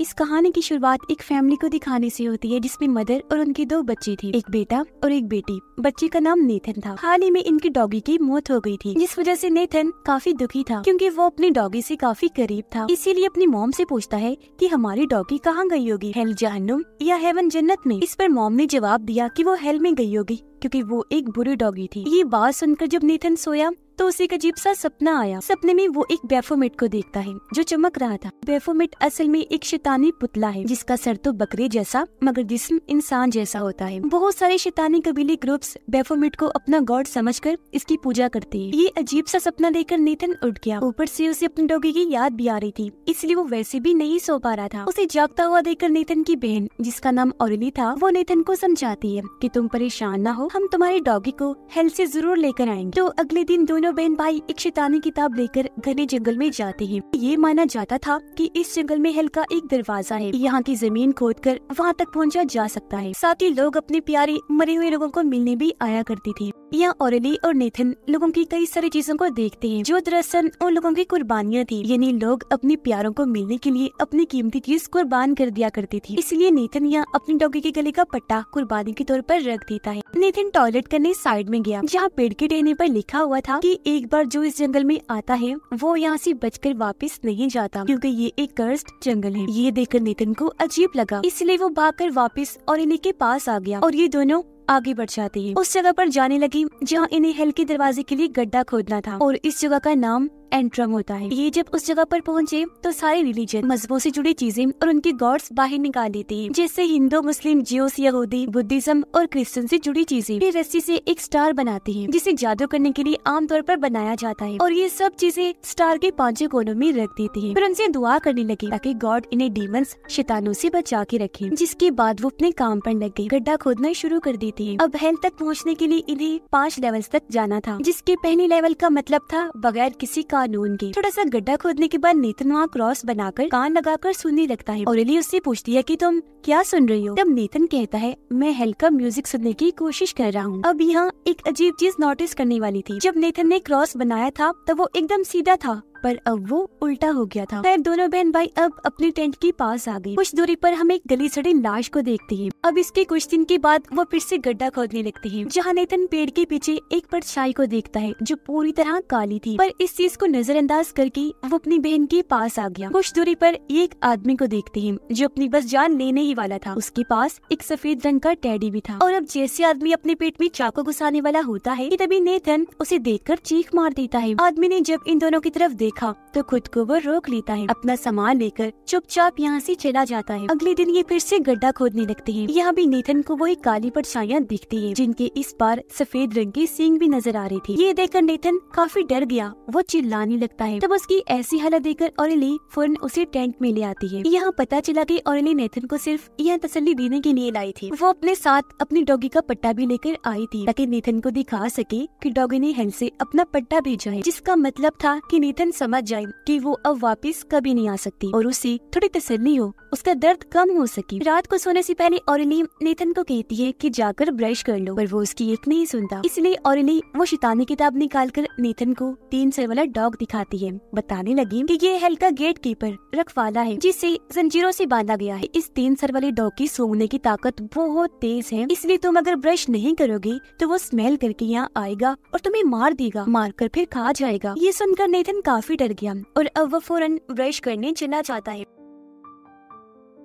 इस कहानी की शुरुआत एक फैमिली को दिखाने से होती है, जिसमें मदर और उनकी दो बच्चे थे, एक बेटा और एक बेटी। बच्चे का नाम नेथन था। हाल ही में इनकी डॉगी की मौत हो गई थी, जिस वजह से नेथन काफ़ी दुखी था, क्योंकि वो अपनी डॉगी से काफ़ी करीब था। इसीलिए अपनी मोम से पूछता है कि हमारी डॉगी कहाँ गई होगी? हेल जहनुम या हेवन जन्नत में इस पर मोम ने जवाब दिया कि वो हेल में गई होगी, क्योंकि वो एक बुरी डॉगी थी। ये बात सुनकर जब नेथन सोया तो उसे एक अजीब सा सपना आया। सपने में वो एक बेफोमेट को देखता है, जो चमक रहा था। बेफोमेट असल में एक शैतानी पुतला है, जिसका सर तो बकरे जैसा, मगर जिस्म इंसान जैसा होता है। बहुत सारे शैतानी कबीले ग्रुप्स बेफोमेट को अपना गॉड समझकर इसकी पूजा करते हैं। ये अजीब सा सपना देखकर नेथन उठ गया। ऊपर से उसे अपनी डॉगी की याद भी आ रही थी, इसलिए वो वैसे भी नहीं सो पा रहा था। उसे जागता हुआ देखकर नेथन की बहन, जिसका नाम औरली था, वो नेथन को समझाती है की तुम परेशान न हो, हम तुम्हारी डॉगी को हेल्थ ऐसी ज़रूर लेकर आएँगे। तो अगले दिन दोनों दोनों बहन भाई, एक शैतानी किताब लेकर घने जंगल में जाते हैं। ये माना जाता था कि इस जंगल में हल्का एक दरवाज़ा है। यहाँ की ज़मीन खोद कर वहाँ तक पहुँचा जा सकता है। साथ ही लोग अपने प्यारे मरे हुए लोगों को मिलने भी आया करती थी। यहाँ औरली और नेथन लोगों की कई सारी चीज़ों को देखते हैं, जो दरअसल उन लोगों की कुर्बानियाँ थी। यानी लोग अपने प्यारों को मिलने के लिए अपनी कीमती चीज़ कुर्बान कर दिया करती थी। इसलिए नेथन यहाँ अपनी डॉगी के गले का पट्टा कुर्बानी के तौर पर रख देता है। नेथन टॉयलेट करने साइड में गया, जहाँ पेड़ के टहने पर लिखा हुआ था कि एक बार जो इस जंगल में आता है, वो यहाँ से बचकर वापस नहीं जाता, क्योंकि ये एक कर्स्ट जंगल है। ये देखकर नितिन को अजीब लगा, इसलिए वो भागकर वापस और इन्हीं के पास आ गया। और ये दोनों आगे बढ़ जाती है। उस जगह पर जाने लगी, जहाँ इन्हें हेल के दरवाजे के लिए गड्ढा खोदना था। और इस जगह का नाम एंट्रम होता है। ये जब उस जगह पर पहुँचे तो सारे रिलीजन मजहबों से जुड़ी चीज़ें और उनके गॉड्स बाहर निकाल देते हैं। जैसे हिंदू, मुस्लिम जियोस यहूदी, बुद्धिज्म और क्रिश्चियन से जुड़ी चीज़ें। फिर रस्सी से एक स्टार बनाते हैं, जिसे जादू करने के लिए आमतौर पर बनाया जाता है। और ये सब चीज़ें स्टार के पाँचों कोनों में रख देती है। फिर उनसे दुआ करने लगी, ताकि गॉड इन्हें डीमंस शैतानों से बचा के रखे, जिसके बाद वो अपने काम पर लग गई। गड्ढा खोदना शुरू कर देते हैं अब हेल्थ तक पहुँचने के लिए इन्हें पाँच लेवल तक जाना था, जिसके पहले लेवल का मतलब था बगैर किसी कानून के। थोड़ा सा गड्ढा खोदने के बाद नेतन वहाँ क्रॉस बनाकर कान लगाकर सुनने लगता है। और उससे पूछती है की तुम क्या सुन रही हो? तब नेतन कहता है, मैं हल्का म्यूज़िक सुनने की कोशिश कर रहा हूँ। अब यहाँ एक अजीब चीज़ नोटिस करने वाली थी। जब नेथन ने क्रॉस बनाया था, तब वो एकदम सीधा था। पर अब वो उल्टा हो गया था। खैर, दोनों बहन भाई अब अपने टेंट के पास आ गए कुछ दूरी पर हम एक गली सड़ी लाश को देखते हैं। अब इसके कुछ दिन के बाद वो फिर से गड्ढा खोदने लगते हैं, जहाँ नेतन पेड़ के पीछे एक परछाई को देखता है, जो पूरी तरह काली थी। पर इस चीज़ को नजरअंदाज करके वो अपनी बहन के पास आ गया। कुछ दूरी पर एक आदमी को देखते हैं, जो अपनी बस जान लेने ही वाला था। उसके पास एक सफ़ेद रंग का टैडी भी था। और अब जैसे आदमी अपने पेट में चाकू घुसाने वाला होता है तभी नेथन उसे देखकर चीख मार देता है। आदमी ने जब इन दोनों की तरफ़ देख देखा तो खुद को वो रोक लेता है। अपना सामान लेकर चुपचाप यहाँ से चला जाता है। अगले दिन ये फिर से गड्ढा खोदने लगते हैं। यहाँ भी नेथन को वही काली परछाइयाँ दिखती है, जिनके इस बार सफ़ेद रंग की सींग भी नज़र आ रही थी। ये देखकर नेथन काफ़ी डर गया। वो चिल्लाने लगता है। तब उसकी ऐसी हालत देखकर औरली फ़ौरन उसे टेंट में ले आती है। यहाँ पता चला की औरली नेथन को सिर्फ़ यह तसल्ली देने के लिए लाई थी। वो अपने साथ अपनी डॉगी का पट्टा भी लेकर आई थी, ताकि नेथन को दिखा सके कि डॉगी ने हेल से अपना पट्टा भेजा है, जिसका मतलब था कि नेथन समझ जाए कि वो अब वापस कभी नहीं आ सकती और उसे थोड़ी तसल्ली हो। उसका दर्द कम हो सके। रात को सोने से पहले औरली नेथन को कहती है कि जाकर ब्रश कर लो, पर वो उसकी एक नहीं सुनता। इसलिए औरली वो शैतानी किताब निकाल कर नेथन को तीन सर वाला डॉग दिखाती है। बताने लगी कि ये हल्का गेट कीपर रखवाला है, जिसे जंजीरों से बांधा गया है। इस तीन सर वाले डॉग की सूंघने की ताकत बहुत तेज है। इसलिए तुम अगर ब्रश नहीं करोगे तो वो स्मेल करके यहाँ आएगा और तुम्हें मार देगा। मार कर फिर खा जाएगा। ये सुनकर नेथन काफ़ी डर गया और अब वो फ़ौरन ब्रश करने चला जाता है।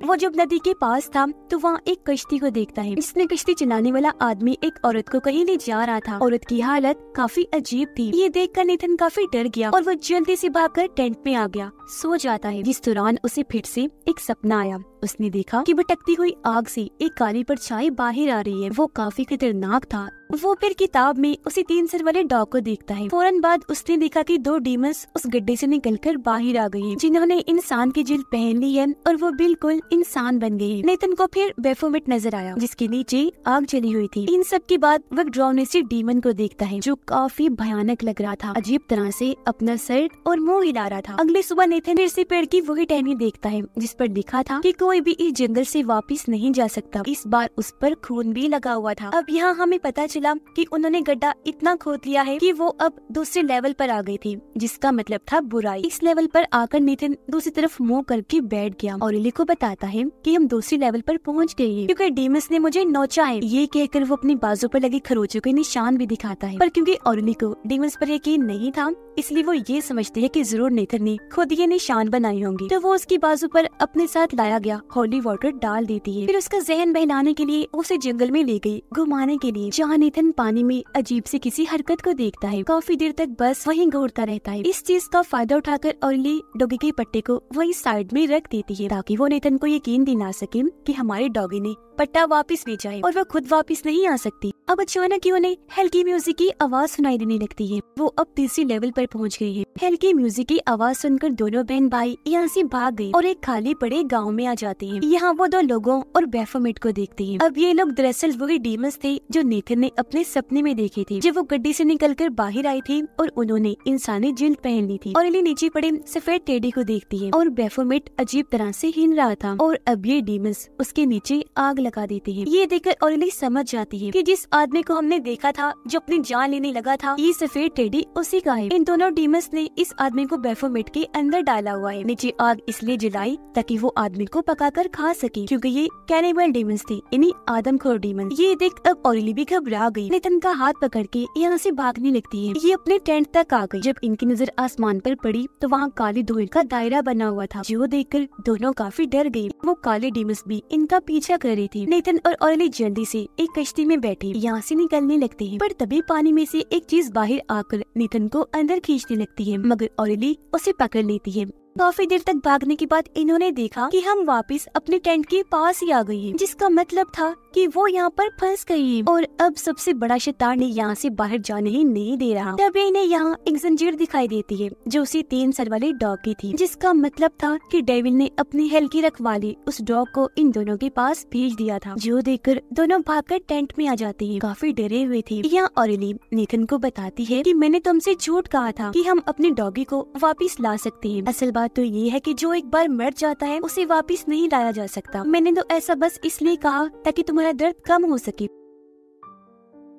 वो जब नदी के पास था तो वहाँ एक कश्ती को देखता है। इसने कश्ती चलाने वाला आदमी एक औरत को कहीं ले जा रहा था। औरत की हालत काफ़ी अजीब थी। ये देख कर नितिन काफ़ी डर गया और वो जल्दी से भागकर टेंट में आ गया। सो जाता है। जिस दौरान उसे फिर से एक सपना आया। उसने देखा कि भटकती हुई आग से एक काली परछाई बाहर आ रही है। वो काफ़ी खतरनाक था। वो फिर किताब में उसी तीन सर वाले डॉग को देखता है। फ़ौरन बाद उसने देखा कि दो डीमंस उस गड्ढे से निकलकर बाहर आ गए जिन्होंने इंसान की जिल पहन ली है और वो बिल्कुल इंसान बन गए नेतन को फिर बेफोमिट नज़र आया, जिसके नीचे आग जली हुई थी। इन सब के बाद वह ड्रोने से डीमन को देखता है, जो काफ़ी भयानक लग रहा था। अजीब तरह से अपना सर और मुँह हिला रहा था। अगले सुबह नेथन फिर से पेड़ की वही टहनी देखता है, जिस पर लिखा था कि कोई भी इस जंगल से वापस नहीं जा सकता। इस बार उस पर खून भी लगा हुआ था। अब यहाँ हमें पता चला कि उन्होंने गड्ढा इतना खोद लिया है कि वो अब दूसरे लेवल पर आ गई थी, जिसका मतलब था बुराई। इस लेवल पर आकर नितिन दूसरी तरफ़ मुँह करके बैठ गया। और इली को बताता है कि हम दूसरी लेवल पर पहुँच गए हैं, क्योंकि डीमस ने मुझे नोचा है ये कहकर वो अपनी बाजू पर लगे खरोचों के निशान भी दिखाता है। पर क्योंकि औरली को डीमस पर यकीन नहीं था, इसलिए वो ये समझते है कि ज़रूर नेथन ने खुद ये निशान बनाए होंगे। तो वो उसकी बाजू पर अपने साथ लाया गया। होली वाटर डाल देती है। फिर उसका जहन बहलाने के लिए उसे जंगल में ले गई। घुमाने के लिए जहाँ नेथन पानी में अजीब से किसी हरकत को देखता है, काफ़ी देर तक बस वहीं घूरता रहता है। इस चीज़ का फ़ायदा उठाकर ऑरली डॉगी के पट्टे को वही साइड में रख देती है, ताकि वो नेथन को यकीन दिला सके कि हमारे डॉगी ने पट्टा वापस ले जाए और वो खुद वापस नहीं आ सकती। अब अचानक ही उन्हें हल्की म्यूज़िक की आवाज़ सुनाई देने लगती है। वो अब तीसरी लेवल पर पहुँच गई है। हल्की म्यूज़िक की आवाज़ सुनकर दोनों बहन भाई यहाँ से भाग गए और एक खाली पड़े गाँव में आ जाते हैं। यहाँ वो दो लोगों और बेफोमेट को देखते है। अब ये लोग दरअसल वही डीमस थे जो नेथन ने अपने सपने में देखे थे। जब वो गड्डी से निकलकर बाहर आई थी और उन्होंने इंसानी जिल्द पहन ली थी और इन्हें नीचे पड़े सफ़ेद टेडी को देखती है और बेफोमेट अजीब तरह से हिल रहा था और अब ये डीमस उसके नीचे आग लगा देती है। ये देखकर ऑरली समझ जाती है कि जिस आदमी को हमने देखा था, जो अपनी जान लेने लगा था, ये सफ़ेद टेडी उसी का है। इन दोनों डीमस ने इस आदमी को बेफोमेट के अंदर डाला हुआ है। नीचे आग इसलिए जलाई ताकि वो आदमी को पकाकर खा सके, क्योंकि ये कैनिबल डीमंस थे यानी आदमखोर डीमन ये देख अब ऑरली भी घबरा गई। नितिन का हाथ पकड़ के यहाँ से भागने लगती है। ये अपने टेंट तक आ गई। जब इनकी नज़र आसमान पर पड़ी तो वहाँ काली धुएँ का दायरा बना हुआ था, जो देखकर दोनों काफ़ी डर गई वो काले डीमस भी इनका पीछा कर रही थी। नितिन और ऑरली जल्दी से एक कश्ती में बैठे, यहाँ से निकलने लगते हैं। पर तभी पानी में से एक चीज़ बाहर आकर नितिन को अंदर खींचने लगती है, मगर ऑरली उसे पकड़ लेती है। काफ़ी देर तक भागने के बाद इन्होंने देखा कि हम वापस अपने टेंट के पास ही आ गए हैं, जिसका मतलब था कि वो यहाँ पर फंस गई है। और अब सबसे बड़ा शैतान ने यहाँ से बाहर जाने ही नहीं दे रहा। तभी इन्हें यहाँ एक जंजीर दिखाई देती है, जो उसी तीन सर वाले डॉग की थी, जिसका मतलब था कि डेविल ने अपनी हल्की रखवाली उस डॉग को इन दोनों के पास भेज दिया था, जो देखकर दोनों भागकर टेंट में आ जाते हैं। काफ़ी डरे हुए थे। यहाँ और नेथन को बताती है कि मैंने तुमसे झूठ कहा था कि हम अपने डॉगी को वापिस ला सकते हैं। असल बात तो ये है कि जो एक बार मर जाता है, उसे वापस नहीं लाया जा सकता। मैंने तो ऐसा बस इसलिए कहा ताकि तुम्हारा दर्द कम हो सके।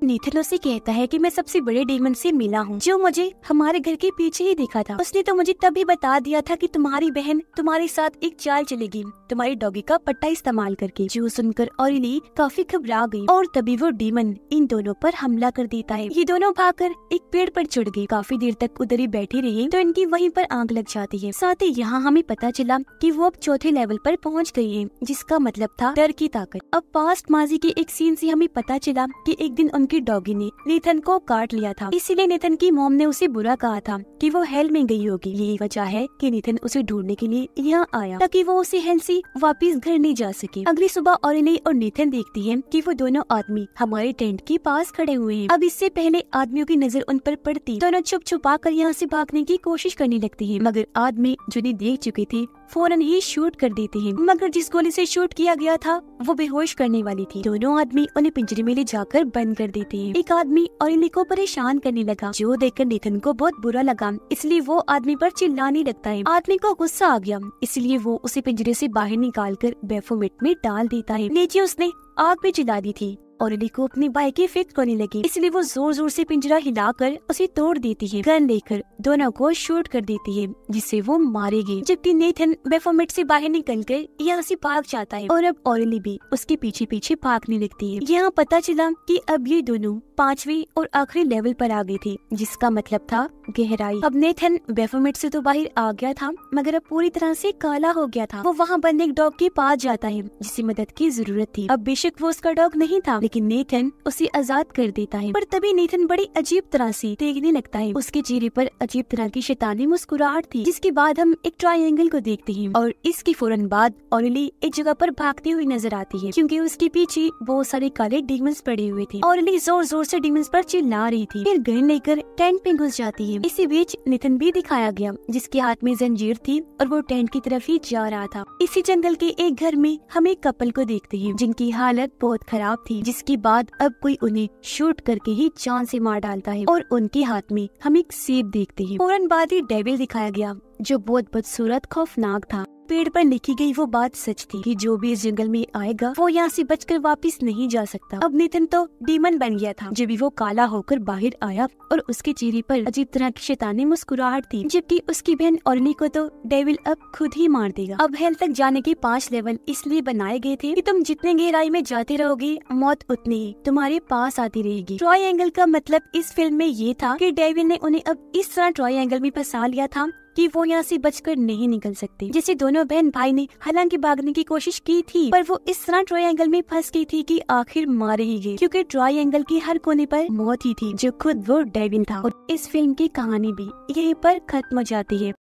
नीथन उसे कहता है कि मैं सबसे बड़े डेमन से मिला हूँ, जो मुझे हमारे घर के पीछे ही देखा था। उसने तो मुझे तभी बता दिया था कि तुम्हारी बहन तुम्हारे साथ एक चाल चलेगी, तुम्हारी डॉगी का पट्टा इस्तेमाल करके। जो सुनकर और काफ़ी घबरा गई और तभी वो डीमन इन दोनों पर हमला कर देता है। ये दोनों भागकर एक पेड़ पर चढ़ गई। काफ़ी देर तक उधर ही बैठी रही तो इनकी वहीं पर आग लग जाती है। साथ ही यहाँ हमें पता चला कि वो अब चौथे लेवल पर पहुँच गई है, जिसका मतलब था डर की ताकत। अब पास्ट माजी के एक सीन से हमें पता चला कि एक दिन उनकी डॉगी ने नेथन को काट लिया था। इसीलिए नेथन की मोम ने उसे बुरा कहा था कि वो हेल में गई होगी। यही वजह है कि नेथन उसे ढूँढने के लिए यहाँ आया, ताकि वो उसे हेल से वापिस घर नहीं जा सके। अगली सुबह और और नेथन देखती है की वो दोनों आदमी हमारे टेंट के पास खड़े हुए हैं। अब इससे पहले आदमियों की नज़र उन पर पड़ती। दोनों छुप छुपा कर यहाँ से भागने की कोशिश करने लगती है, मगर आदमी जिन्हें देख चुके थे फ़ौरन ही शूट कर देते हैं। मगर जिस गोली से शूट किया गया था, वो बेहोश करने वाली थी। दोनों आदमी उन्हें पिंजरे में ले जाकर बंद कर देते हैं। एक आदमी और इन्हीं को परेशान करने लगा, जो देखकर निथन को बहुत बुरा लगा। इसलिए वो आदमी पर चिल्लाने लगता है। आदमी को गुस्सा आ गया। इसलिए वो उसे पिंजरे से बाहर निकाल कर बेफोमेट में डाल देता है। नीचे उसने आग भी जला दी थी। और अली को अपनी बाइक की फ़िक्र करने लगी। इसलिए वो ज़ोर ज़ोर से पिंजरा हिलाकर उसे तोड़ देती है। गन लेकर दोनों को शूट कर देती है, जिससे वो मारेगी। जबकि नेथन बेफोमेट से बाहर निकल कर यहाँ से भाग जाता है और अब औरली भी उसके पीछे पीछे भागने लगती है। यहाँ पता चला कि अब ये दोनों पांचवी और आखिरी लेवल पर आ गई थी, जिसका मतलब था गहराई। अब नेथन बेफोमेट से तो बाहर आ गया था, मगर अब पूरी तरह से काला हो गया था। वो वहाँ बंद एक डॉग के पास जाता है, जिसे मदद की ज़रूरत थी। अब बेशक वो उसका डॉग नहीं था लेकिन नेथन उसे आज़ाद कर देता है। पर तभी नेथन बड़ी अजीब तरह से देखने लगता है। उसके चेहरे पर अजीब तरह की शैतानी मुस्कुराहट थी। जिसके बाद हम एक ट्रायंगल को देखते हैं और इसके फ़ौरन बाद औरली एक जगह पर भागती हुई नज़र आती है, क्योंकि उसके पीछे बहुत सारे काले डीमंस पड़े हुए थे। औरली ज़ोर ज़ोर से डीमंस पर चिल्ला रही थी। फिर गन लेकर टेंट में घुस जाती है। इसी बीच नितिन भी दिखाया गया, जिसके हाथ में जंजीर थी और वो टेंट की तरफ़ ही जा रहा था। इसी जंगल के एक घर में हम एक कपल को देखते हैं, जिनकी हालत बहुत खराब थी, जिसके बाद बाद अब कोई उन्हें शूट करके ही जान से मार डालता है और उनके हाथ में हम एक सेब देखते हैं। फ़ौरन बाद ही डेविल दिखाया गया, जो बहुत बदसूरत, खौफनाक था। पेड़ पर लिखी गई वो बात सच थी कि जो भी इस जंगल में आएगा, वो यहाँ से बचकर वापस नहीं जा सकता। अब नितिन तो डीमन बन गया था। जब भी वो काला होकर बाहर आया और उसके चेहरे पर अजीब तरह की शैतानी मुस्कुराहट थी, जबकि उसकी बहन औरनी को तो डेविल अब खुद ही मार देगा। अब हेल तक जाने के पाँच लेवल इसलिए बनाए गए थे कि तुम जितने गहराई में जाते रहोगे, मौत उतनी ही तुम्हारे पास आती रहेगी। ट्रॉय एंगल का मतलब इस फ़िल्म में ये था कि डेविल ने उन्हें अब इस तरह ट्रॉय एंगल में फंसा लिया था कि वो यहाँ से बचकर नहीं निकल सकते। जिसे दोनों बहन भाई ने हालाँकि भागने की कोशिश की थी, पर वो इस तरह ट्रायंगल में फंस गई थी कि आखिर मारे ही गई क्योंकि एंगल की हर कोने पर मौत ही थी, जो खुद वो डेविन था। और इस फ़िल्म की कहानी भी यहीं पर खत्म हो जाती है।